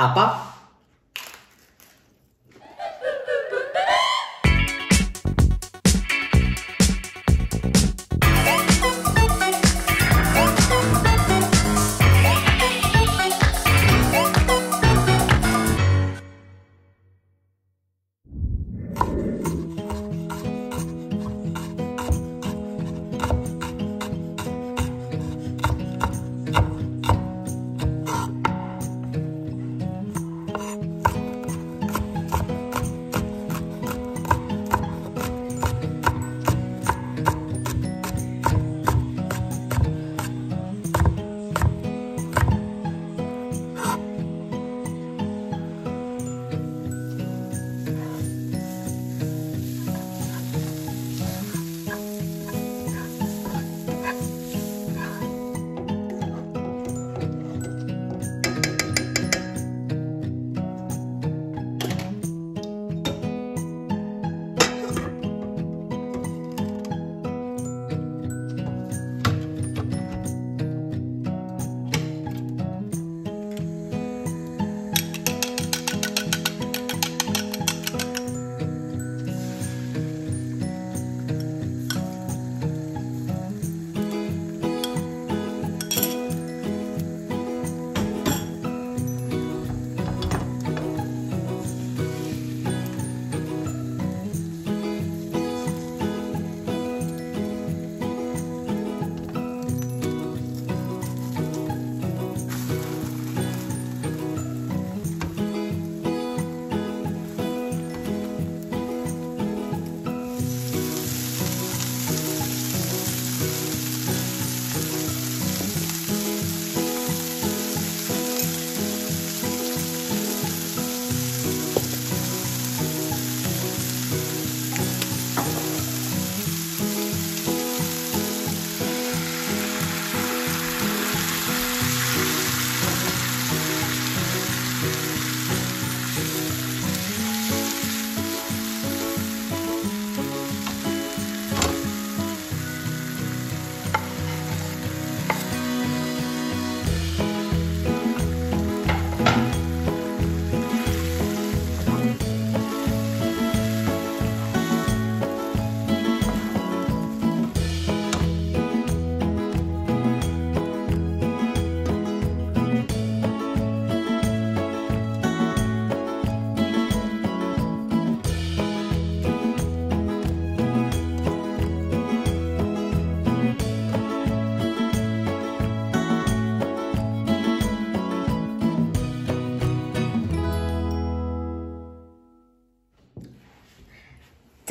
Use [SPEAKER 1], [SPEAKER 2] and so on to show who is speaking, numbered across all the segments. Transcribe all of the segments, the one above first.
[SPEAKER 1] Apa?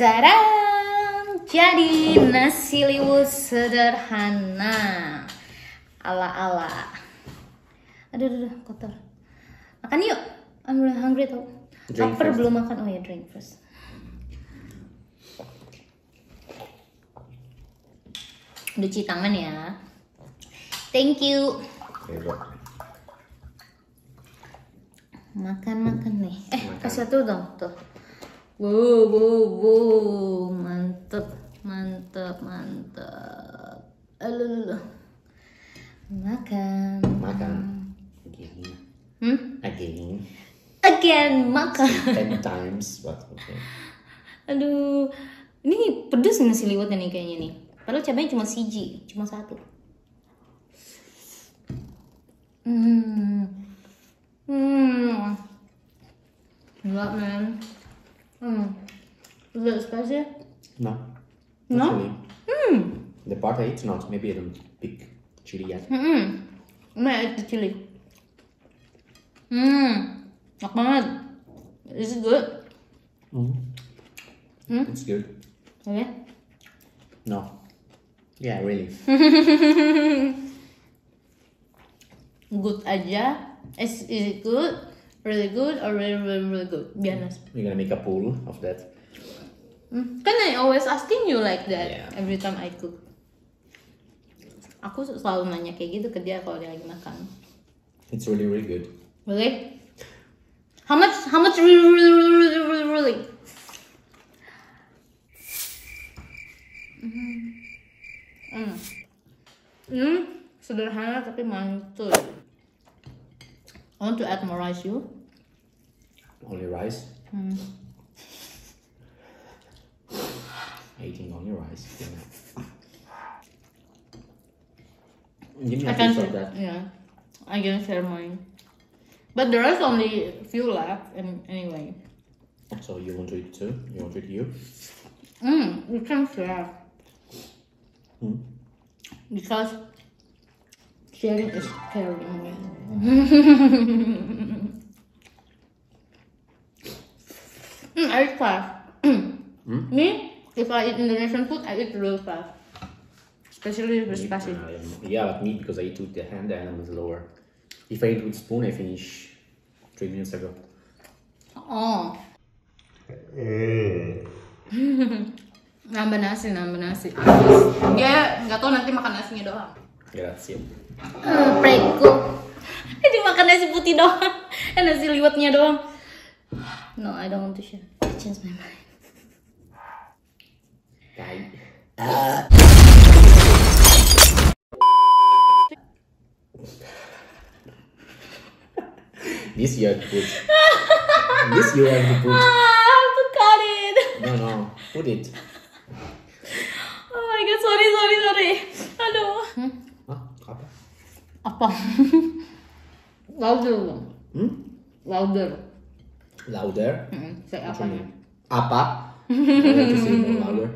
[SPEAKER 2] Tadam! Jadi nasi liwet sederhana ala-ala. Aduh, aduh, aduh, kotor. Makan yuk. I'm really hungry tau.
[SPEAKER 1] First.
[SPEAKER 2] belum makan. Oh ya, drink first. Cuci tangan ya. Thank you.
[SPEAKER 1] Here you go.
[SPEAKER 2] Makan makan nih. Eh, kasih satu dong tuh. Wow, wow, wow, mantep, mantep, mantep. Aduh, makan.
[SPEAKER 1] Makan. Again.
[SPEAKER 2] Hmm?
[SPEAKER 1] Again.
[SPEAKER 2] Again makan.
[SPEAKER 1] Ten times, but okay.
[SPEAKER 2] Aduh, ini pedes nasi liwetnya nih kayaknya nih. Padahal cabenya cuma siji, cuma satu. Hmm. Hmm. Enggak, man. Hmm. Is it spicy?
[SPEAKER 1] No.
[SPEAKER 2] No? Hmm.
[SPEAKER 1] the part I eat not. Maybe I don't pick chili yet.
[SPEAKER 2] Mm -hmm. Nah, itu chili. Hmm. Enak banget. Is it good?
[SPEAKER 1] Mm.
[SPEAKER 2] Hmm?
[SPEAKER 1] It's good.
[SPEAKER 2] Oke.
[SPEAKER 1] No. Yeah, really.
[SPEAKER 2] Good aja. Is, is it good? Really good or really really really good? Be honest.
[SPEAKER 1] We're gonna make a pool of that.
[SPEAKER 2] Hmm. Kan I always asking you like that
[SPEAKER 1] Yeah.
[SPEAKER 2] every time I cook. Aku selalu nanya kayak gitu ke dia kalau dia lagi makan.
[SPEAKER 1] It's really, really good.
[SPEAKER 2] Really? How much? How much? Really, really, really, really, really, really? Hmm. Hmm. Sederhana tapi mantul. I want to add more rice you.
[SPEAKER 1] Only rice.
[SPEAKER 2] Hmm.
[SPEAKER 1] Eating only rice. Yeah. Give me
[SPEAKER 2] I
[SPEAKER 1] a
[SPEAKER 2] can
[SPEAKER 1] piece of
[SPEAKER 2] share
[SPEAKER 1] that.
[SPEAKER 2] Yeah, I can share mine. But there is only a few left, and anyway.
[SPEAKER 1] So you want to eat too? You want to eat you?
[SPEAKER 2] Mm, we can share.
[SPEAKER 1] Hmm.
[SPEAKER 2] Because sharing is caring. mm, I eat fast. Me, if I eat Indonesian food, I eat real fast. Especially with spicy.
[SPEAKER 1] Uh, yeah, but me because I eat with the hand and I'm slower. If I eat with spoon, I finish three minutes ago.
[SPEAKER 2] Oh. nambah nasi, nambah nasi. Dia nggak tahu nanti makan nasinya doang.
[SPEAKER 1] Grazie.
[SPEAKER 2] Eh, Prego. Jadi makan nasi putih doang. Eh nasi liwetnya doang. No, I don't want to share. I changed my mind.
[SPEAKER 1] This you have to put. this you have to put.
[SPEAKER 2] Ah, I have to cut it.
[SPEAKER 1] No, no, put it.
[SPEAKER 2] Oh my god, sorry, sorry, sorry.
[SPEAKER 1] Apa?
[SPEAKER 2] Louder dong.
[SPEAKER 1] Hmm?
[SPEAKER 2] Louder.
[SPEAKER 1] Louder.
[SPEAKER 2] Hmm, saya apa
[SPEAKER 1] louder.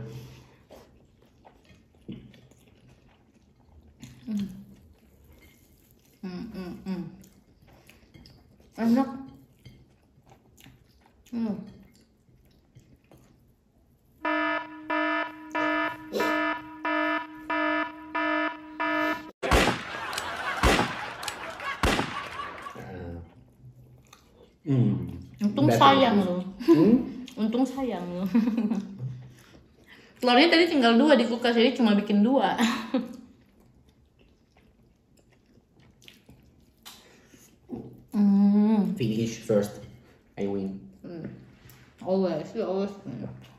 [SPEAKER 2] Hmm, hmm, hmm. Enak. Hmm.
[SPEAKER 1] Uh, hmm.
[SPEAKER 2] Untung
[SPEAKER 1] Better.
[SPEAKER 2] Sayang loh.
[SPEAKER 1] Hmm?
[SPEAKER 2] Untung sayang loh. Telurnya tadi tinggal dua di kulkas jadi cuma bikin dua. Hmm,
[SPEAKER 1] Finish first. I win.
[SPEAKER 2] always, you always.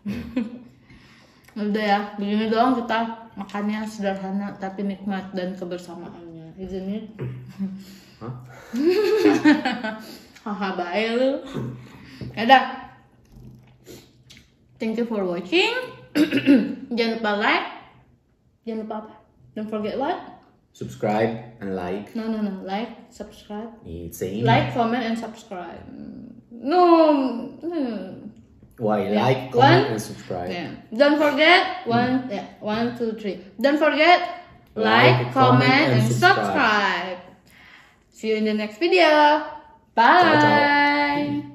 [SPEAKER 2] Udah ya, begini doang kita makannya sederhana tapi nikmat dan kebersamaannya, isn't it?
[SPEAKER 1] Hah?
[SPEAKER 2] Haha, bye lu. Yaudah. Thank you for watching. Jangan lupa like. Jangan lupa apa? Don't forget what?
[SPEAKER 1] Subscribe and like.
[SPEAKER 2] No, no, no. Like, subscribe.
[SPEAKER 1] It's same.
[SPEAKER 2] Like, comment, and subscribe. No. no.
[SPEAKER 1] Why?
[SPEAKER 2] Yeah.
[SPEAKER 1] Like,
[SPEAKER 2] One.
[SPEAKER 1] comment, and subscribe.
[SPEAKER 2] Yeah. Don't forget one. Mm. Yeah. One, two, three. Don't forget
[SPEAKER 1] Like,
[SPEAKER 2] like,
[SPEAKER 1] comment,
[SPEAKER 2] comment,
[SPEAKER 1] and
[SPEAKER 2] and
[SPEAKER 1] subscribe.
[SPEAKER 2] subscribe. See you in the next video. Bye.
[SPEAKER 1] Ciao, ciao.